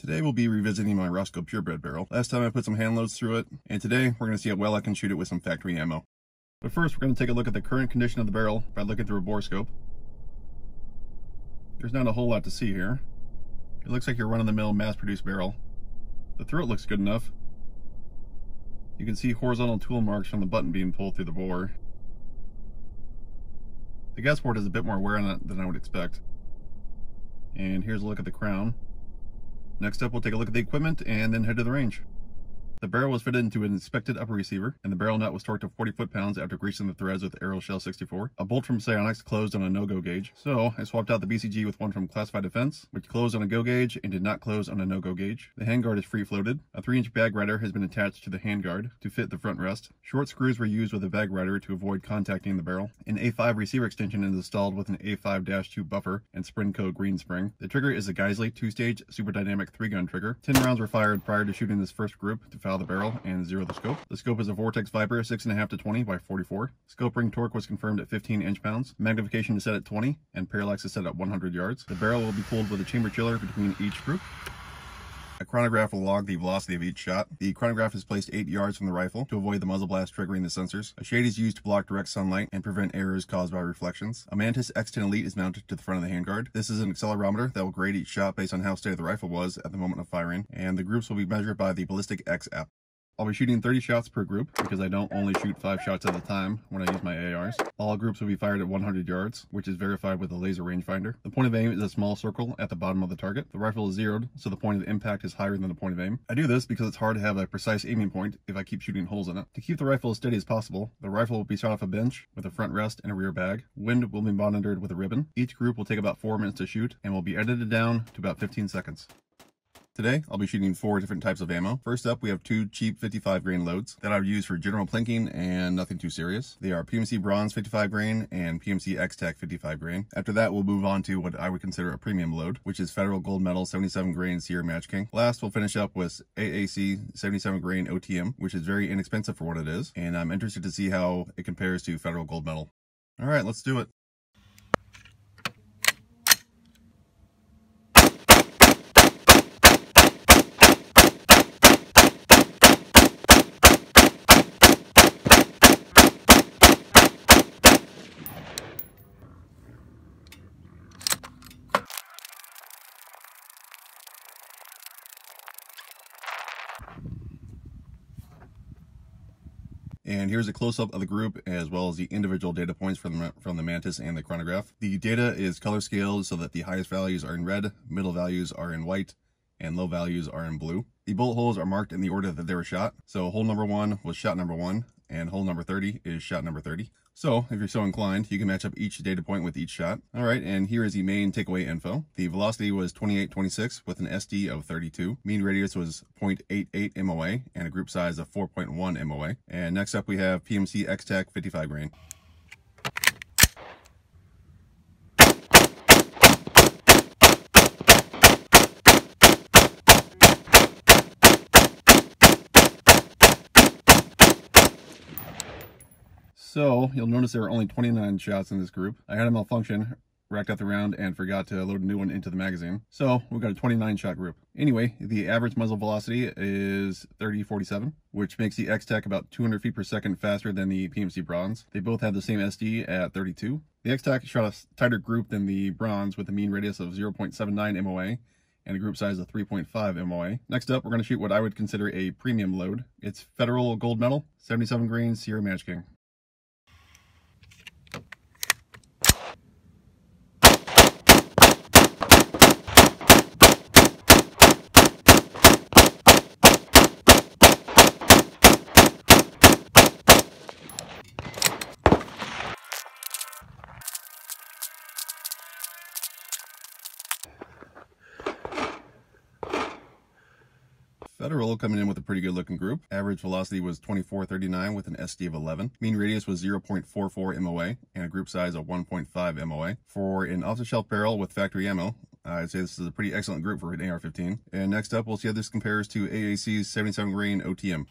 Today we'll be revisiting my Rosco Purebred barrel. Last time I put some hand loads through it, and today we're going to see how well I can shoot it with some factory ammo. But first we're going to take a look at the current condition of the barrel by looking through a bore scope. There's not a whole lot to see here. It looks like your run-of-the-mill mass-produced barrel. The throat looks good enough. You can see horizontal tool marks from the button being pulled through the bore. The gas port is a bit more wear on it than I would expect. And here's a look at the crown. Next up, we'll take a look at the equipment and then head to the range. The barrel was fitted into an inspected upper receiver, and the barrel nut was torqued to 40 foot-pounds after greasing the threads with Aeroshell 64. A bolt from Sionics closed on a no-go gauge, so I swapped out the BCG with one from Classified Defense, which closed on a go gauge and did not close on a no-go gauge. The handguard is free-floated. A 3-inch bag rider has been attached to the handguard to fit the front rest. Short screws were used with the bag rider to avoid contacting the barrel. An A5 receiver extension is installed with an A5-2 buffer and Sprinco green spring. The trigger is a Geissele 2-stage super dynamic 3-gun trigger. 10 rounds were fired prior to shooting this first group to foul the barrel and zero the scope. The scope is a Vortex Viper 6.5 to 20 by 44. Scope ring torque was confirmed at 15 inch pounds. Magnification is set at 20 and parallax is set at 100 yards. The barrel will be cooled with a chamber chiller between each group. A chronograph will log the velocity of each shot. The chronograph is placed 8 yards from the rifle to avoid the muzzle blast triggering the sensors. A shade is used to block direct sunlight and prevent errors caused by reflections. A Mantis X10 Elite is mounted to the front of the handguard. This is an accelerometer that will grade each shot based on how steady the rifle was at the moment of firing, and the groups will be measured by the Ballistic X app. I'll be shooting 30 shots per group because I don't only shoot 5 shots at a time when I use my ARs. All groups will be fired at 100 yards, which is verified with a laser rangefinder. The point of aim is a small circle at the bottom of the target. The rifle is zeroed, so the point of impact is higher than the point of aim. I do this because it's hard to have a precise aiming point if I keep shooting holes in it. To keep the rifle as steady as possible, the rifle will be shot off a bench with a front rest and a rear bag. Wind will be monitored with a ribbon. Each group will take about 4 minutes to shoot and will be edited down to about 15 seconds. Today, I'll be shooting four different types of ammo. First up, we have two cheap 55 grain loads that I would use for general plinking and nothing too serious. They are PMC Bronze 55 grain and PMC X-Tac 55 grain. After that, we'll move on to what I would consider a premium load, which is Federal Gold Medal 77 grain Sierra Match King. Last, we'll finish up with AAC 77 grain OTM, which is very inexpensive for what it is, and I'm interested to see how it compares to Federal Gold Medal. All right, let's do it. And here's a close-up of the group as well as the individual data points from the, from the Mantis and the chronograph. The data is color scaled so that the highest values are in red, middle values are in white, and low values are in blue. The bullet holes are marked in the order that they were shot. So hole number one was shot number one, and hole number 30 is shot number 30. So if you're so inclined, you can match up each data point with each shot. All right, and here is the main takeaway info. The velocity was 2826 with an SD of 32. Mean radius was 0.88 MOA and a group size of 4.1 MOA. And next up we have PMC X-Tac 55 grain. So you'll notice there are only 29 shots in this group. I had a malfunction, racked out the round, and forgot to load a new one into the magazine. So we've got a 29 shot group. Anyway, the average muzzle velocity is 3047, which makes the X-Tac about 200 feet per second faster than the PMC Bronze. They both have the same SD at 32. The X-Tac shot a tighter group than the Bronze with a mean radius of 0.79 MOA and a group size of 3.5 MOA. Next up, we're going to shoot what I would consider a premium load. It's Federal Gold Medal, 77 grain Sierra Match King. Federal coming in with a pretty good looking group. Average velocity was 2439 with an SD of 11. Mean radius was 0.44 MOA and a group size of 1.5 MOA. For an off-the-shelf barrel with factory ammo, I'd say this is a pretty excellent group for an AR-15. And next up, we'll see how this compares to AAC's 77 grain OTM.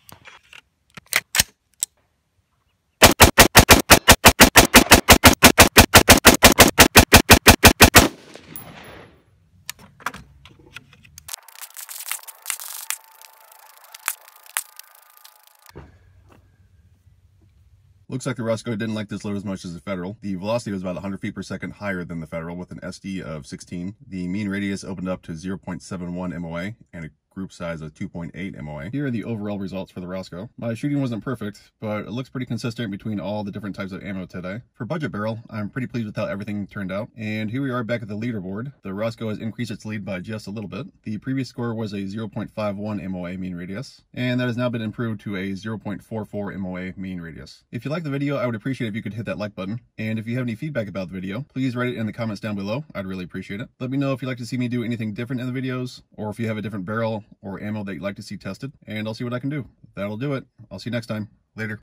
Looks like the Rosco didn't like this load as much as the Federal. The velocity was about 100 feet per second higher than the Federal with an SD of 16. The mean radius opened up to 0.71 MOA and a group size of 2.8 MOA. Here are the overall results for the Rosco. My shooting wasn't perfect, but it looks pretty consistent between all the different types of ammo today. For budget barrel, I'm pretty pleased with how everything turned out. And here we are back at the leaderboard. The Rosco has increased its lead by just a little bit. The previous score was a 0.51 MOA mean radius, and that has now been improved to a 0.44 MOA mean radius. If you like the video, I would appreciate if you could hit that like button. And if you have any feedback about the video, please write it in the comments down below. I'd really appreciate it. Let me know if you'd like to see me do anything different in the videos, or if you have a different barrel or ammo that you'd like to see tested, and I'll see what I can do. That'll do it. I'll see you next time. Later.